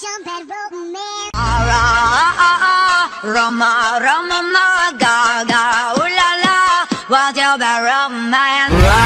jump and rope man. Ah, ah, ah, Ara, Roma, Roma, Gaga, ooh la la, what's your bad romance?